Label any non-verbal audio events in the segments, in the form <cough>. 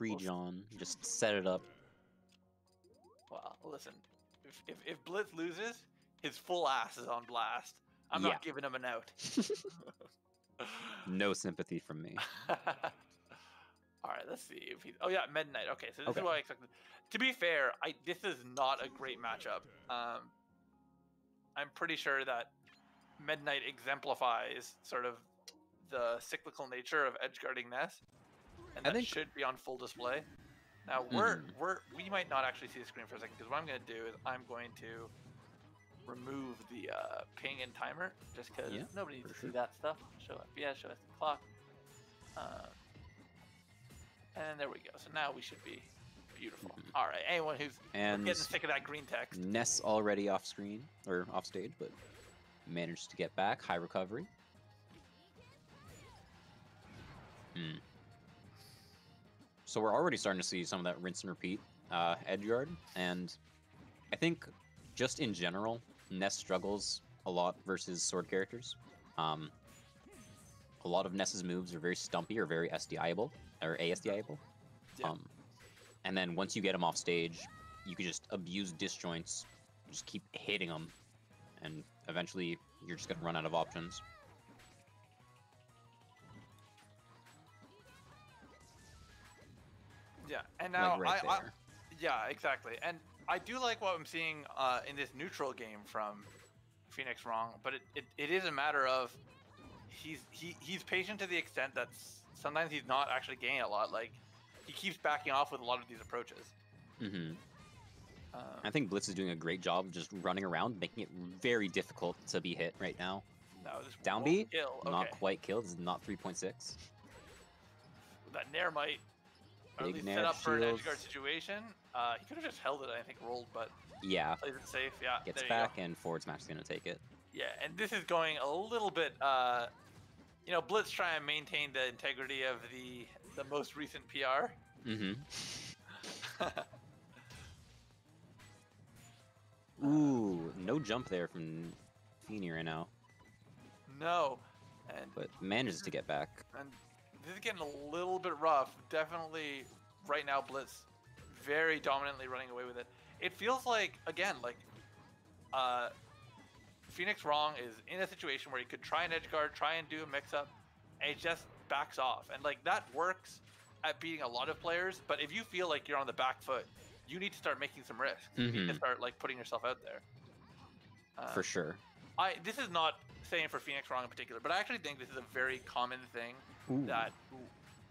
pre-John. Just set it up. Well, listen, if, if, if Blitz loses, his full ass is on blast. I'm Yeah. not giving him an out. <laughs> <laughs> No sympathy from me. <laughs> All right, let's see if he. Oh yeah, Meta Knight. Okay, so this Okay. is what I expected. To be fair, I this is not a great matchup. Um, I'm pretty sure that Meta Knight exemplifies sort of the cyclical nature of edge guarding Ness, and I that think- should be on full display. Now we're Mhm. we're we might not actually see the screen for a second because what I'm going to do is I'm going to remove the uh, ping and timer just because Yeah, nobody needs to sure. see that stuff. Show up, yeah, show us the clock. Um, and there we go. So now we should be beautiful. Mhm. All right. Anyone who's And getting sick of that green text. Ness already off screen or off stage, but managed to get back. High recovery. Hmm. So we're already starting to see some of that rinse and repeat uh, edge guard, and I think just in general, Ness struggles a lot versus sword characters. Um, a lot of Ness's moves are very stumpy or very SDIable or ASDIable. Yeah. Um, and then once you get him off stage, you can just abuse disjoints, just keep hitting them, and eventually you're just gonna run out of options. Yeah. And now like right I, I yeah exactly. And I do like what I'm seeing uh, in this neutral game from Phoenix Wrong, but it, it, it is a matter of he's he, he's patient to the extent that sometimes he's not actually gaining a lot. Like he keeps backing off with a lot of these approaches. hmm Um, I think Blitz is doing a great job of just running around, making it very difficult to be hit right now. no, this Down B. Okay. Not quite killed. This is not 3.6. that Nair might or at least set up for an edge guard situation. Uh, he could have just held it, I think, rolled, but Yeah, plays it safe. Yeah, gets back, go. and forward smash is gonna take it. Yeah, and this is going a little bit. Uh, you know, Blitz trying to maintain the integrity of the the most recent PR. hmm <laughs> Ooh, no jump there from Feeny right now, no, and but manages to get back. and this is getting a little bit rough. Definitely, right now, Blitz very dominantly running away with it. It feels like again, like uh, Phoenix Wrong is in a situation where he could try an edge guard, try and do a mix up, and he just backs off. And like that works at beating a lot of players, but if you feel like you're on the back foot, you need to start making some risks. You need to Mhm. start like putting yourself out there. Uh, For sure. I this is not saying for Phoenix Wrong in particular, but I actually think this is a very common thing Ooh. that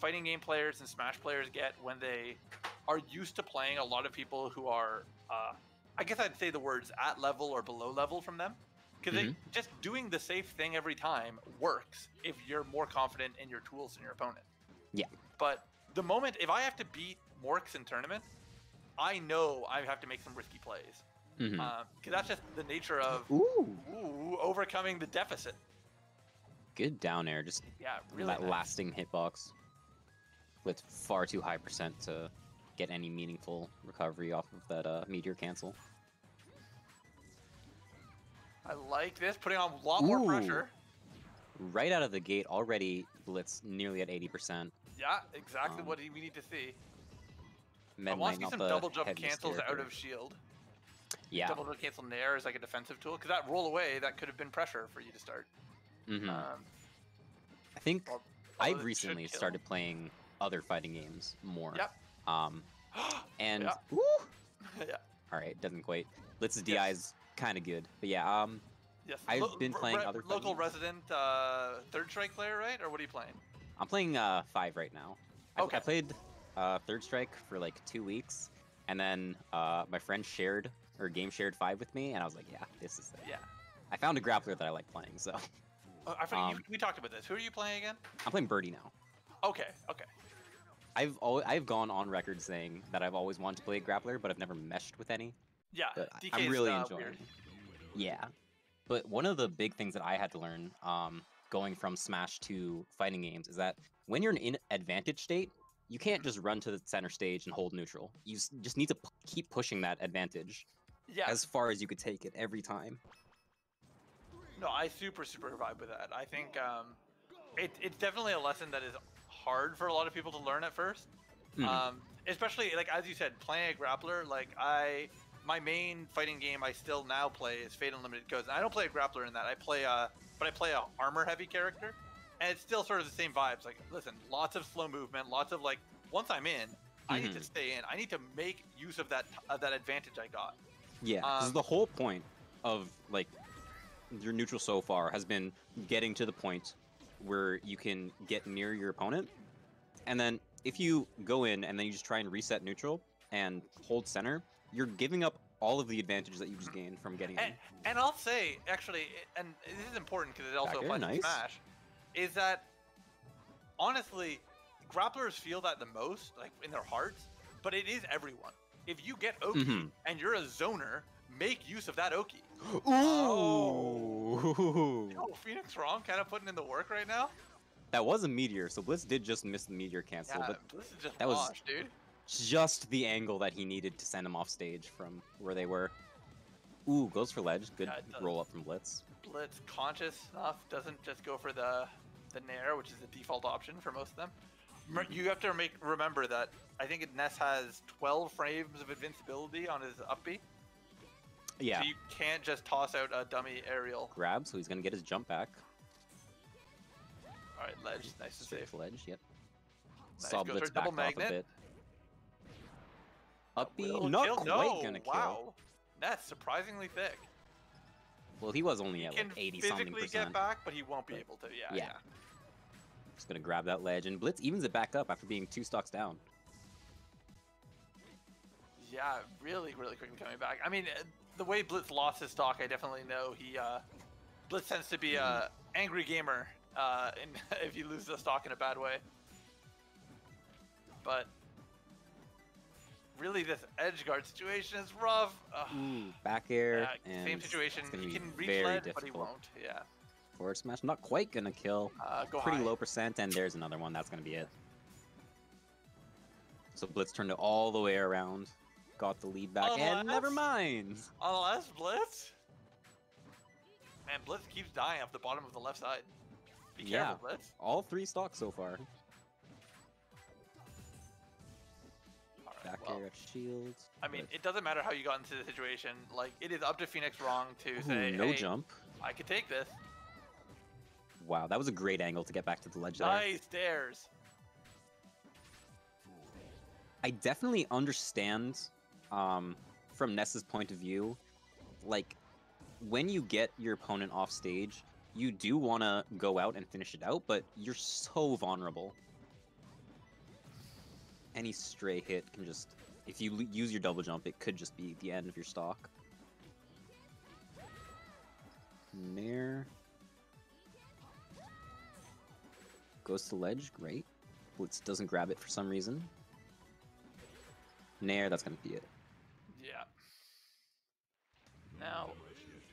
fighting game players and Smash players get when they are used to playing a lot of people who are, uh, I guess I'd say the words at level or below level from them. Because Mm-hmm. just doing the safe thing every time works if you're more confident in your tools than your opponent. Yeah. But the moment, if I have to beat Morks in tournaments, I know I have to make some risky plays. Because that's just the nature of Ooh, ooh, overcoming the deficit. good down air. Just Yeah, really. that nice. lasting hitbox with far too high percent to get any meaningful recovery off of that uh, meteor cancel. I like this, putting on a lot more pressure. Right out of the gate, already Blitz nearly at 80%. Yeah, exactly Um, what we need to see. I want to see some double jump cancels out of shield. Yeah. Double jump cancel nair is like a defensive tool because that roll away that could have been pressure for you to start. mhm. Um, I think well, I've recently started playing other fighting games more. Yep. Um, <gasps> and Yeah. woo! <laughs> yeah. All right, doesn't quite. Blitz's Yes. DI is kind of good, but yeah. Um, Yes. I've been playing other local games. resident uh, third strike player, right? Or what are you playing? I'm playing uh five right now. I, Okay. I played uh Third Strike for like two weeks, and then uh my friend shared or game shared five with me, and I was like, yeah, this is it. Yeah. I found a grappler that I like playing, so Oh, I forget, you, Um, we talked about this. Who are you playing again? I'm playing Birdie now. Okay. Okay. I've al- I've gone on record saying that I've always wanted to play a grappler, but I've never meshed with any. Yeah. But I- DK I'm really uh, enjoying. weird. it. Yeah, but one of the big things that I had to learn, um, going from Smash to fighting games, is that when you're in advantage state, you can't just run to the center stage and hold neutral. You just need to p- keep pushing that advantage Yeah. as far as you could take it every time. No, I super super vibe with that. I think um, it, it's definitely a lesson that is hard for a lot of people to learn at first. Mhm. Um, especially like as you said, playing a grappler. Like I, my main fighting game I still now play is Fate Unlimited Codes, and I don't play a grappler in that. I play a, but I play a armor heavy character, and it's still sort of the same vibes. Like, listen, lots of slow movement, lots of like. Once I'm in, I need to Mhm. stay in. I need to make use of that of that advantage I got. Yeah, because Um, the whole point of like your neutral so far has been getting to the point where you can get near your opponent, and then if you go in and then you just try and reset neutral and hold center, you're giving up all of the advantages that you just gained from getting in. And, and I'll say, actually, and this is important because it also applies nice. to Smash, is that honestly, grapplers feel that the most, like in their hearts, but it is everyone. If you get Oki Mhm. and you're a zoner, make use of that Oki. Ooh! Oh, Phoenix Wrong kind of putting in the work right now. That was a meteor, so Blitz did just miss the meteor cancel, Yeah, but is just that was- dude. just the angle that he needed to send him off stage from where they were. Ooh, goes for ledge. Good Yeah, roll up from Blitz. Blitz conscious enough doesn't just go for the the nair, which is the default option for most of them. You have to make remember that I think Ness has 12 frames of invincibility on his up B, Yeah, so you can't just toss out a dummy aerial. grab, so he's gonna get his jump back. All right, ledge, nice and safe. ledge, yep. Nice, Saw goes Blitz double back off a magnet. bit. Up B, not kill? quite no, gonna kill. wow. Ness surprisingly thick. Well, he was only He at like 80 something percent. Can physically get back, but he won't be able to. Yeah, Yeah. yeah. Just gonna grab that ledge, and Blitz evens it back up after being two stocks down. Yeah, really, really quickly coming back. I mean, uh, the way Blitz lost his stock, I definitely know he. Uh, Blitz tends to be a angry gamer, uh, and <laughs> if you lose the stock in a bad way. But really, this edge guard situation is rough. Ugh. Ooh, back air, Yeah, same situation. He can reach lead, difficult. but he won't. Yeah. Forward smash, not quite gonna kill. Uh, go Pretty high. low percent, and there's another one. That's gonna be it. So Blitz turned it all the way around, got the lead back, and never Unless- mind. Unless Blitz. Man, Blitz keeps dying off the bottom of the left side. Be Yeah. careful, Blitz. All three stocks so far. Right, Back well. air, shields. I mean, it doesn't matter how you got into the situation. Like, it is up to Phoenix Wrong to Ooh, say, no hey, jump. I could take this. Wow, that was a great angle to get back to the ledge there. Nice stairs. I definitely understand um, from Ness's point of view, like when you get your opponent off stage, you do want to go out and finish it out, but you're so vulnerable. Any stray hit can just, if you use your double jump, it could just be the end of your stock. Nair. Goes to ledge, great. Blitz doesn't grab it for some reason. Nair, that's gonna be it. Yeah. Now,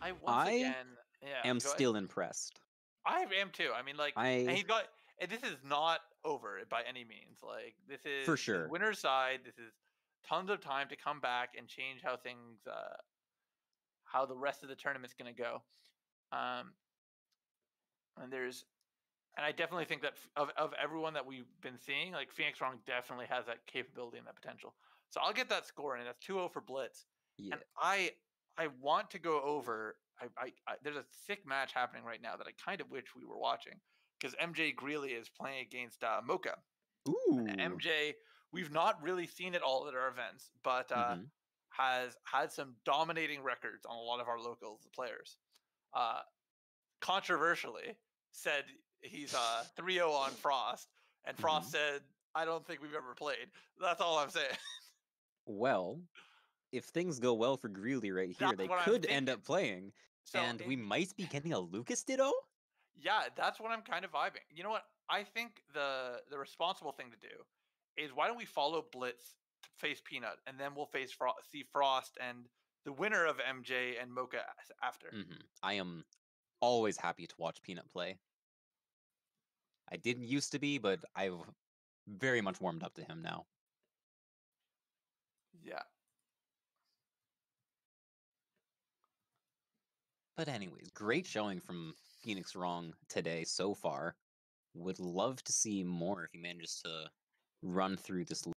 I once I again yeah, am go ahead. still impressed. I am too. I mean, like, and he's got. And this is not over by any means. Like, this is for sure. winner's side. This is tons of time to come back and change how things, uh, how the rest of the tournament's going to go. Um, and there's, and I definitely think that of of everyone that we've been seeing, like Phoenix Wrong definitely has that capability and that potential. So I'll get that score, and that's 2-0 for Blitz. yeah. And I I want to go over. I, I, I there's a sick match happening right now that I kind of wish we were watching because MJ Greeley is playing against uh, Mocha. Ooh. And MJ, we've not really seen it all at our events, but uh, Mhm. has had some dominating records on a lot of our local players. Uh, controversially, said he's uh <laughs> 3-0 on Frost, and Frost said, "I don't think we've ever played." That's all I'm saying. Well, if things go well for Greeley right here, That's they could end up playing, So and we might be getting a Lucas Ditto. Yeah, that's what I'm kind of vibing. You know what? I think the the responsible thing to do is why don't we follow Blitz to face Peanut, and then we'll face Fro- see Frost and the winner of MJ and Mocha after. hmm I am always happy to watch Peanut play. I didn't used to be, but I've very much warmed up to him now. Yeah. But anyways, great showing from Phoenix Wrong today so far. Would love to see more if he manages to run through this